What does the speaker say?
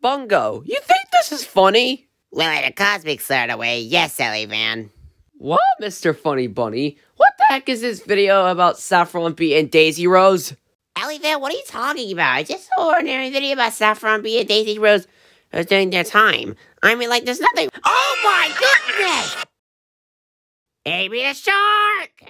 Bungo, you think this is funny? Well, in a cosmic sort of way, yes, Ellie Van. What, Mr. Funny Bunny? What the heck is this video about Saffron Bee and Daisy Rose? Ellie Van, what are you talking about? It's just an ordinary video about Saffron Bee and Daisy Rose uh, during their time. I mean, like, there's nothing. Oh my goodness! Amy the shark!